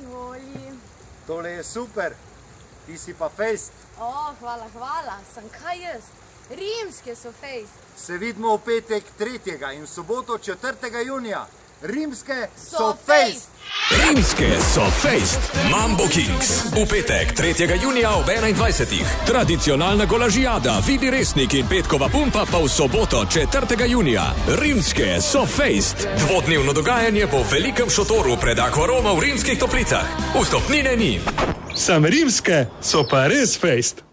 Izvoli. Tole je super, ti si pa fejst. O, hvala, hvala. Sem kaj jaz? Rimske so fejst. Se vidimo v petek 3. in v soboto 4. junija. Rimske So so fejst. Rimske so fejst, Mambo Kings. V petek 3. junija ob 21. Tradicionalna golažijada, vidi resnik in petkova pumpa pa v soboto 4. junija. Rimske so fejst. Dvodnevno dogajanje bo v velikem šotoru pred Akvaroma v rimskih toplicah. Vstopnine ni. Sam rimske so pa res fejst.